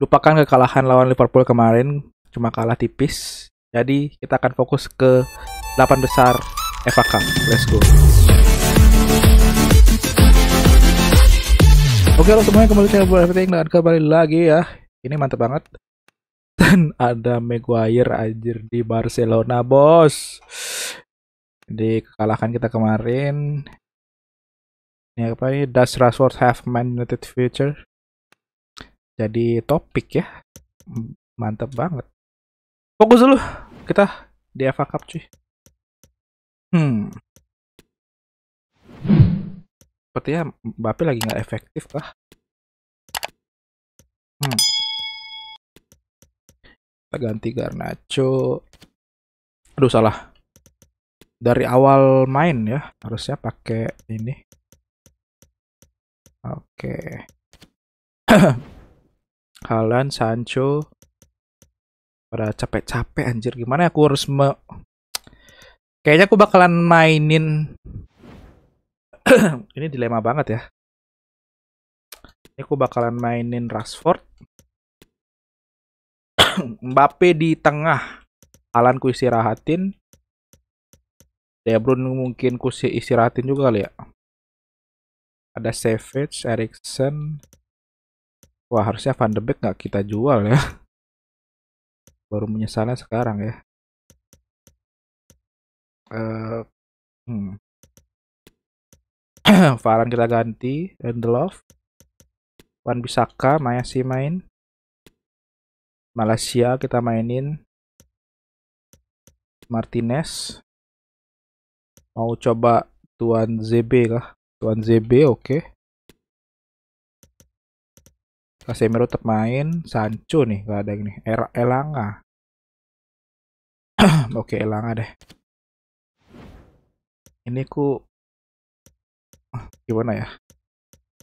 lupakan kekalahan lawan Liverpool kemarin, cuma kalah tipis. Jadi kita akan fokus ke 8 besar FA Cup. Let's go. Oke, halo semuanya kembali channel Bull Everything dan kembali lagi ya. Ini mantep banget. Dan ada Maguire anjir di Barcelona, bos. Di kekalahan kita kemarin. Ini apa ini? Does Rashford have Man United future? Jadi topik ya. Mantep banget. Fokus dulu. Kita di FA Cup cuy. Hmm. Sepertinya Mbappe lagi nggak efektif kah? Hmm. Kita ganti Garnacho. Aduh salah. Dari awal main ya, harusnya pakai ini. Oke. Halan, Sancho. Pada capek-capek anjir. Gimana ya aku harus me... Kayaknya aku bakalan mainin ini dilema banget ya. Ini aku bakalan mainin Rashford. Mbappe di tengah. Alan ku istirahatin. De Bruyne mungkin ku istirahatin juga kali ya. Ada Savage, Erikson. Wah harusnya Van de Beek nggak kita jual ya. Baru menyesalnya sekarang ya. Uh, hmm. Varan kita ganti, Lindelof, Wan Bisaka, masih main. Malaysia kita mainin. Martinez. Mau coba Tuan ZB kah? Tuan ZB oke. Okay. Casemiro tetap main, Sancho nih gak ada ini. Er Elanga. oke, okay, Elanga deh. Ini ku gimana ya?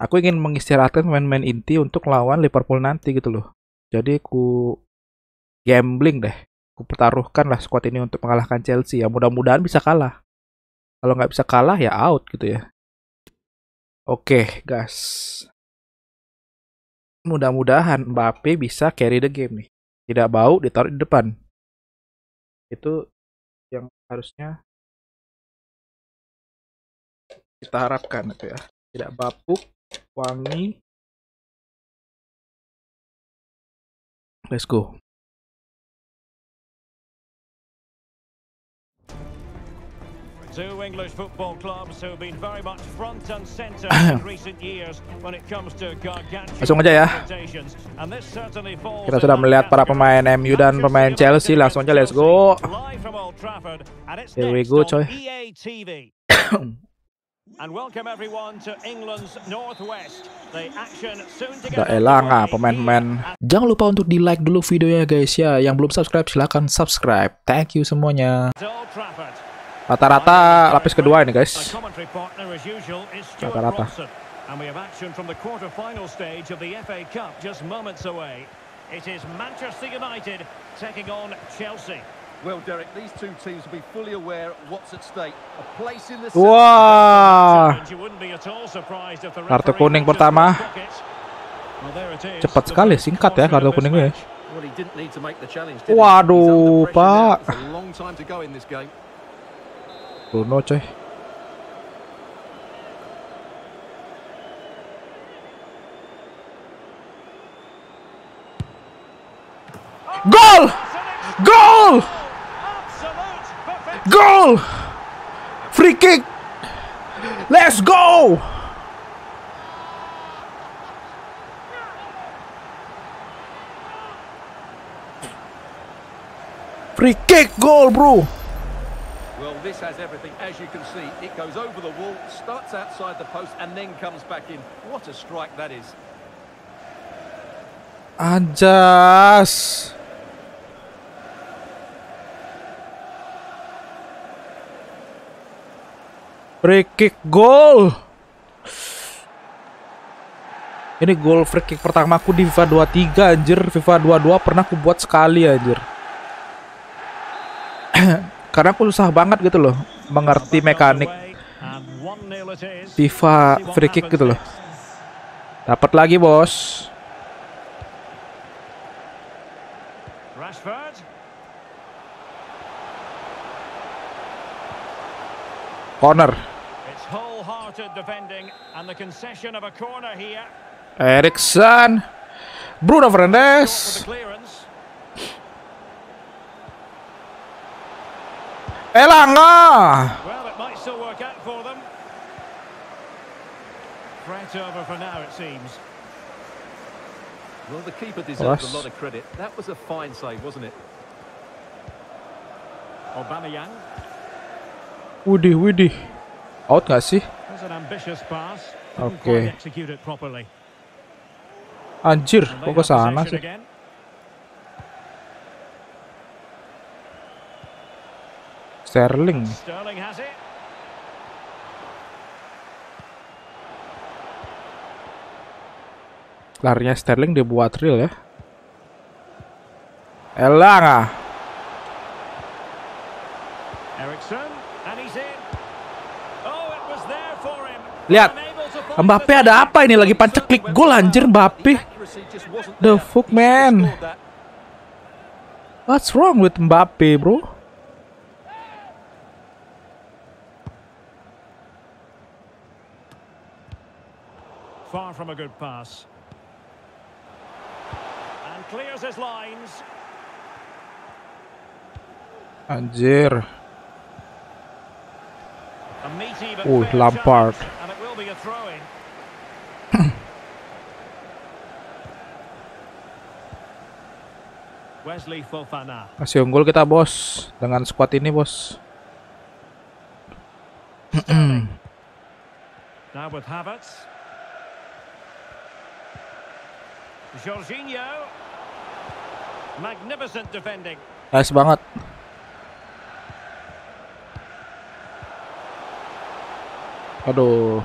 Aku ingin mengistirahatkan pemain-pemain inti untuk lawan Liverpool nanti gitu loh. Jadi ku gambling deh. Ku pertaruhkan lah squad ini untuk mengalahkan Chelsea. Ya mudah-mudahan bisa kalah. Kalau nggak bisa kalah ya out gitu ya. Oke, gas. Mudah-mudahan Mbappe bisa carry the game nih. Tidak bau ditaruh di depan. Itu yang harusnya kita harapkan itu ya tidak bapuk wangi let's go Two English football clubs who have been very much front and center in recent years when it comes to gargantuan Langsung aja ya. Kita sudah melihat para pemain MU dan pemain Chelsea. Langsung aja let's go. Here we go coy. And welcome everyone to England's Northwest. The action soon to get elang ah pemain-pemain. Jangan lupa untuk di like dulu videonya guys ya. Yang belum subscribe silahkan subscribe. Thank you semuanya. Rata-rata lapis kedua ini guys. Rata-rata. And we have action from the quarter-final stage of the FA Cup just moments away. It is Manchester United taking on Chelsea. Well, Derek, these two teams will be fully aware what's at stake. A place in the Wah. Kartu kuning pertama. Cepat sekali, singkat ya kartu kuningnya. Waduh, Pak. Bruno coy. Gol! Gol! Goal! Free kick! Let's go! Free kick goal, bro! This has everything. As you can see, it goes over the wall, starts outside the post, and then comes back in. What a strike that is. Anjas! Free kick gol. Ini gol free kick pertama aku di FIFA 23 anjir. FIFA 22 pernah aku buat sekali anjir. Karena aku susah banget gitu loh mengerti mekanik FIFA free kick gitu loh. Dapat lagi, Bos. Corner. It's wholehearted defending and the concession of a corner here. Erikson. Bruno Short with the Fernandes. clearance. Elanga. Well, it might still work out for them. Threat over for now, it seems. Well, the keeper deserves Ross. a lot of credit. That was a fine save, wasn't it? Aubameyang. Widih, widih. Out gak sih? That's an ambitious pass. Didn't Okay. quite execute it properly. Anjir, kok ke sana sih? Sterling. Larinya Sterling dibuat real ya. Elanga. Ericsson, and he's in. Oh, it was there for him. Lihat. Mbappe ada apa ini lagi panceklik gol anjir Mbappe. The fuck, man? What's wrong with Mbappe, bro? Far from a good pass. And clears his lines. Anjir. Fair Lampard. Masih unggul kita, Bos. Dengan squad ini, Bos. Now with Havertz. Jorginho. Magnificent defending. Nice banget. Aduh.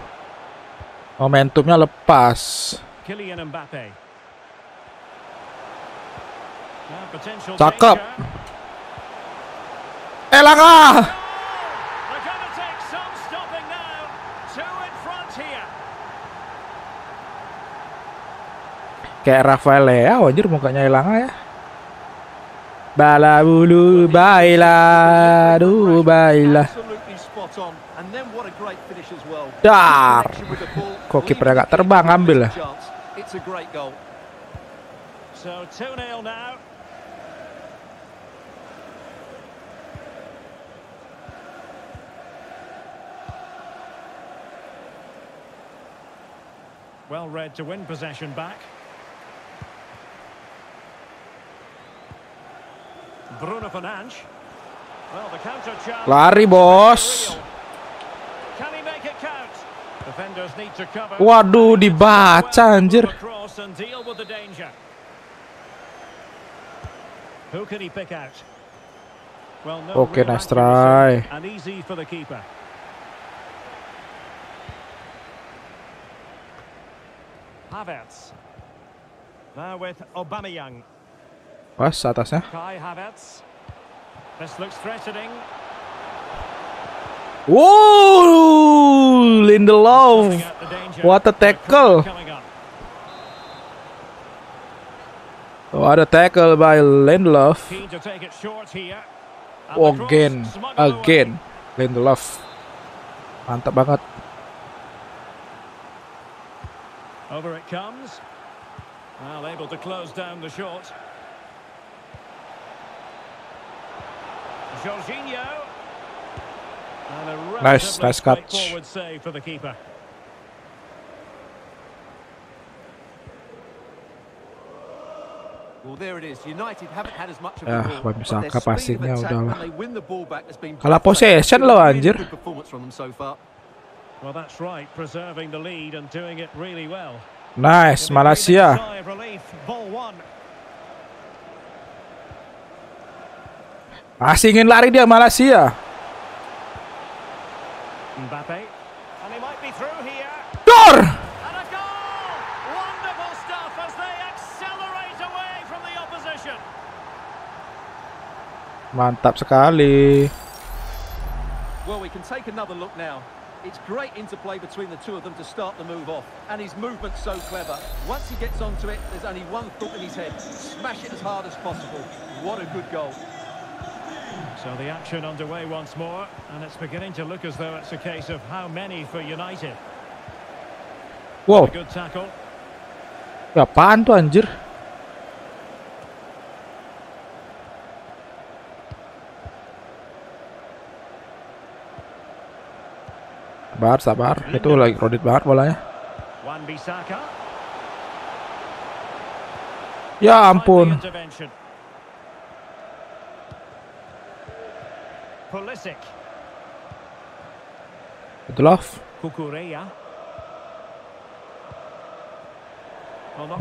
Momentumnya lepas. Kylian Mbappe. Cakep. Elanga! They're going to take some stopping now. Two in front here. Kayak Rafael Leao anjir mukanya Elanga ya. Bala bulu baila du baila. Dar. Kok kiper agak terbang, ambil with lah. a chance. It's a great goal. So 2-0 now. Well read to win possession back. Bruno Fernandes. Well, the counter chance. Lari, bos. Real. Can he make it count? Defenders need to cover. Waduh, dibaca, Well, anjir. move across and deal with the danger. Who can he pick out? Well, no Okay, nice try. Havertz. Now with Aubameyang. Pas atasnya. Woo! Lindelof. What a tackle. up. What a tackle by Lindelof. Cross Again, again. Lindelof. Mantap banget. Over it comes. Well, able to close down the shot. Attack udah when lah. they win the ball back has been Kalah breathtaking. possession loh, Really anjir. good performance they accelerate away from the opposition. Mantap sekali. Well, we can take another look now. It's great interplay between the two of them to start the move off. And his movement's so clever. Once he gets onto it, there's only one thought in his head. Smash it as hard as possible. What a good goal. So the action underway once more, and it's beginning to look as though it's a case of how many for United. Wow, good tackle. apaan tuh anjir? Sabar, sabar. Itu lagi kredit banget bolanya. Ya ampun. Pulisic. Itu love. Kukureya.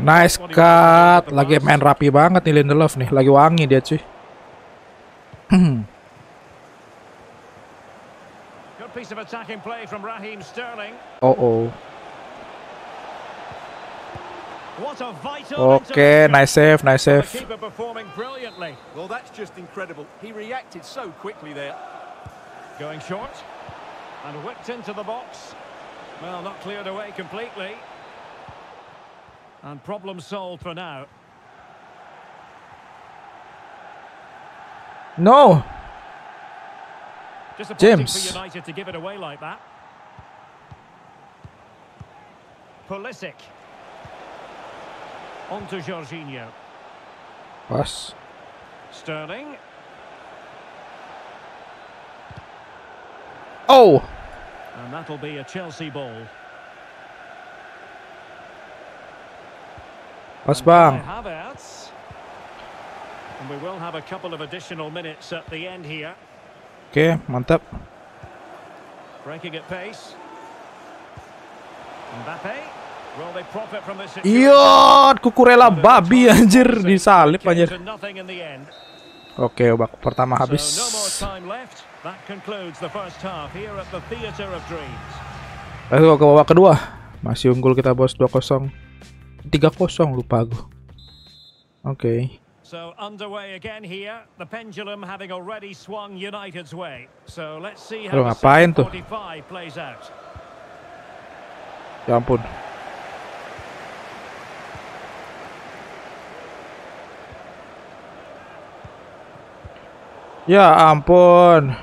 Nice cut. Lagi main rapi banget nih Lindelof nih. Lagi wangi dia cuy. Good piece What a vital Oke, intervention. nice save, nice The save. keeper performing brilliantly. Well, that's just incredible. He reacted so quickly there. Going short. And whipped into the box. Well, not cleared away completely. And problem solved for now. No. Disappointing James. for United to give it away like that. Pulisic. On to Jorginho. Pas. Sterling. Oh. And that'll be a Chelsea ball. Bang. Havertz. And we will have a couple of additional minutes at the end here. Okay, mantap. Breaking at pace. Mbappe. Iya, kukurela babi anjir disalip anjir. Oke, babak pertama habis. Lalu ke babak kedua. Masih unggul kita bos 2-0. 3-0 lupa aku. Oke. So underway again here. The pendulum having already swung United's way. So let's see how ngapain tuh? 45 plays out. Ya ampun. Ya ampun.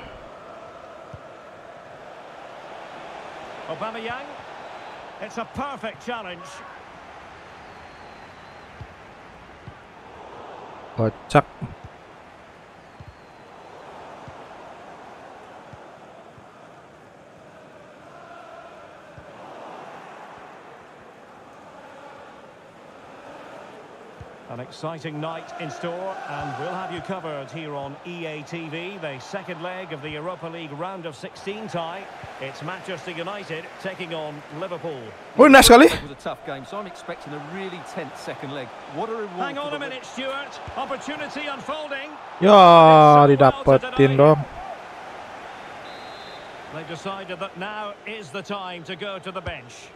Aubameyang. It's a perfect challenge. Kocak. Exciting night in store, and we'll have you covered here on EA TV, the second leg of the Europa League round of 16 tie. It's Manchester United taking on Liverpool. Oh, nice sekali. It was a tough game, so I'm expecting a really tense second leg. What a reward Hang on a minute, Stuart. Opportunity unfolding. Ya, didapetin dong. They decided that now is the time to go to the bench.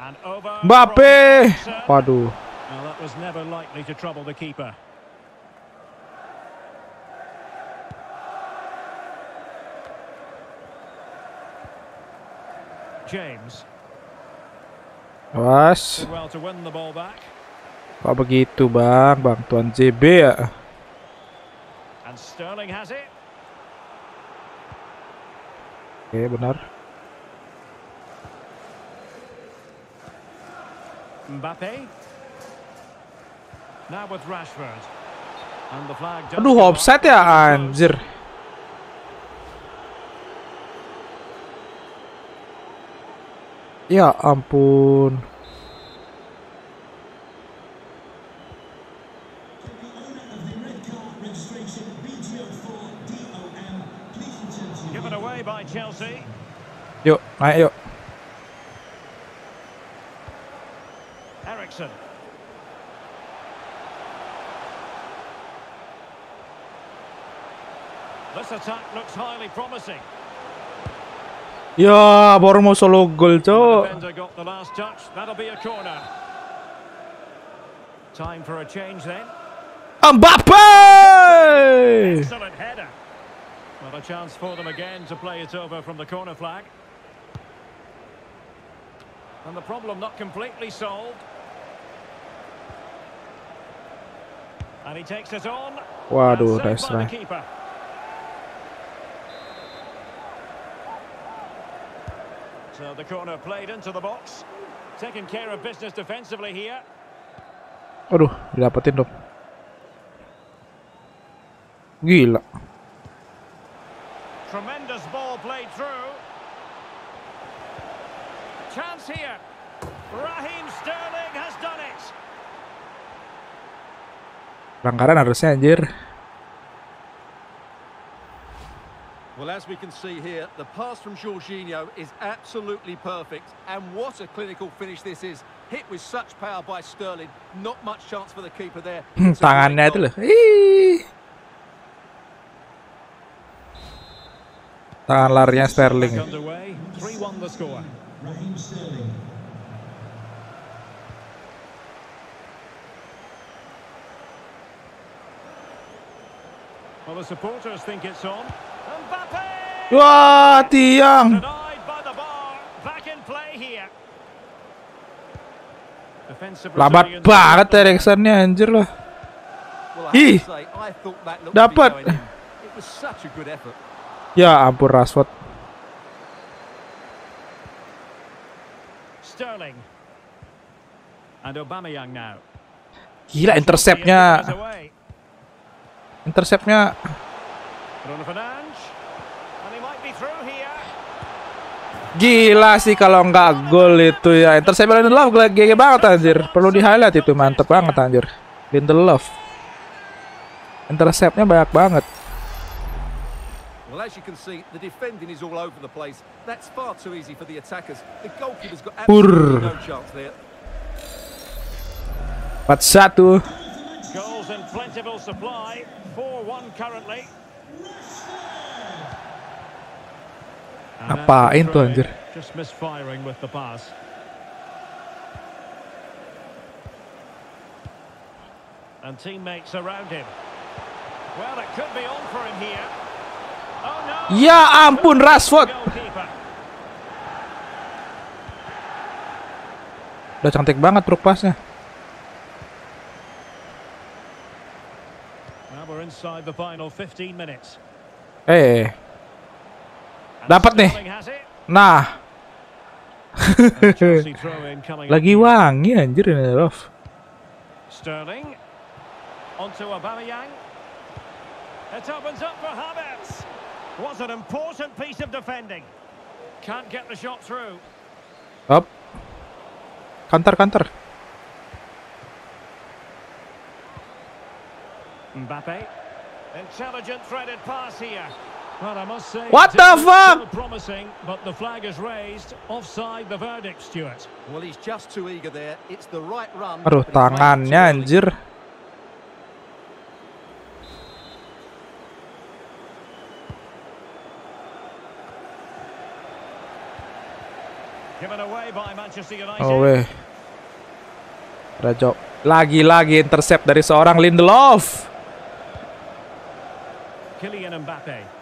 And over. Mbappe. from Waduh. Well, that was never likely to trouble the keeper. James Was. did well to win the ball back. Kok begitu, Bang? Bantuan JB ya? And Sterling has it. Oke, benar. Mbappe. Aduh, offside ya anjir. Ya ampun. Given away by Chelsea. Yuk, naik yuk. Highly promising. Ya, baru mau solo gol, The cok. got the last touch. That'll be a corner. Time for a change then. Mbappe! Excellent header. Well, a chance for them again to play it over from the corner flag. And the problem not completely solved. And he takes it on. Waduh, and udah saved by the strike. keeper. So the corner played into the box. Taking care of business defensively here. Aduh, didapetin dong. Gila. Tremendous ball played through. Chance here. Raheem Sterling has done it. Pelanggaran harusnya anjir. Well, as we can see here, the pass from Jorginho is absolutely perfect. And what a clinical finish this is. Hit with such power by Sterling. Not much chance for the keeper there. Hmm, It's a Tangannya itu loh. Tangan larinya Sterling. Back underway. 3-1 the score. Well, the supporters think it's on. Mbappe! Wah, tiang. Brazilians- banget Eriksennya anjir have Ih. Dapat. Ya ampun Rashford. Sterling. And Aubameyang now. Gila interceptnya. Interceptnya Bruno Fernandes. And he might be through here. Gila sih kalau nggak gol itu ya. Intercept Lindelof GG banget anjir. Perlu di highlight itu mantep banget anjir. Lindelof. Interceptnya banyak banget. Well, as you can see, the defending is all over the place. That's far too easy for the attackers. The goalkeeper's got absolutely Urr. no chance there. 4-1. Goals in plentiful supply. 4-1 currently. Apain tuh, anjir? Just misfiring with the pass. And teammates around him. Well, it could be on for him here. Oh no! Ya ampun Rashford. Udah cantik banget truk pasnya. Now we're inside the final 15 minutes. Eh, Dapat nih. Nah lagi wangi anjir Lindelof. Sterling. Onto Aubameyang. It opens up for Havertz. Was an important piece of defending. Can't get the shot through. Up. Kantor kantor. Mbappe. Intelligent threaded pass here. Well, I must say, What the fuck? promising, but the flag is raised. Offside the verdict, Stuart. Well, he's just too eager there. It's the right run. Aduh tangannya anjir. Given away by Manchester United. Oh weh. Rajo. Lagi-lagi intercept dari seorang Lindelof. Kylian Mbappe.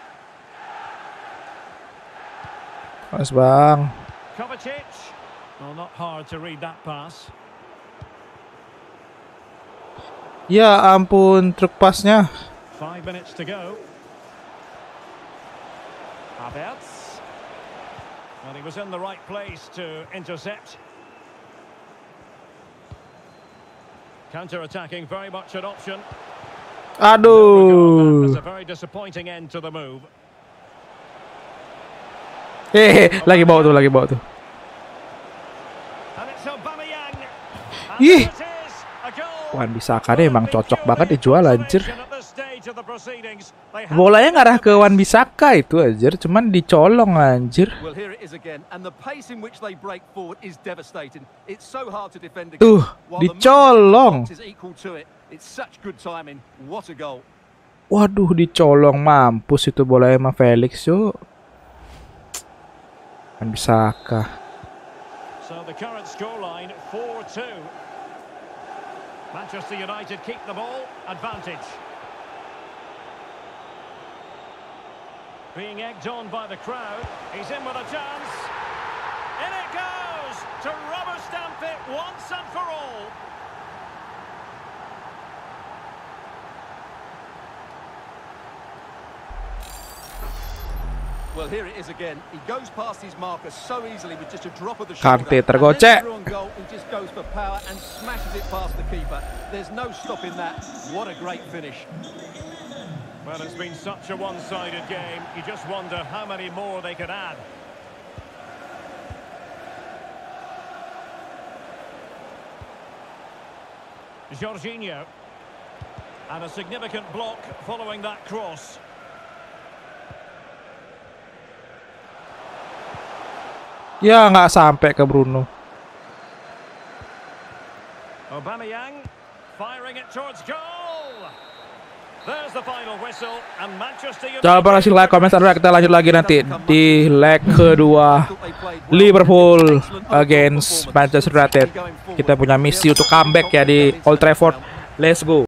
Mas Bang. Kovacic. Well, not hard to read that pass. Ya ampun truk pasnya. Five minutes to go. Havertz. And he was in the right place to intercept. Counter-attacking, very much an option. Aduh. a very disappointing end to the move. Hehe, lagi bawa tuh, lagi bawa tuh. Ih. Wan Bisaka emang cocok banget dijual anjir. Bolanya ngarah ke Wan Bisaka itu anjir, cuman dicolong anjir. Tuh, dicolong. Waduh, dicolong mampus itu bolanya sama Felix, yo. Wan Bisaka. So the current scoreline 4-2. Manchester United keep the ball, advantage. Being egged on by the crowd, he's in with a chance. In it goes to rubber stamp it once and for all. Well, here it is again. He goes past his marker so easily with just a drop of the Kante shoulder. tergocek. And then on goal, he just goes for power and smashes it past the keeper. There's no stopping that. What a great finish. Well, it's been such a one-sided game. You just wonder how many more they could add. Jorginho. And a significant block following that cross. Ya nggak sampai ke Bruno. Aubameyang firing it towards goal. There's the final whistle and Manchester United. Jangan lupa kasih like, comment, subscribe. Kita lanjut lagi nanti di leg kedua Liverpool against Manchester United. Kita punya misi untuk comeback ya di Old Trafford. Let's go.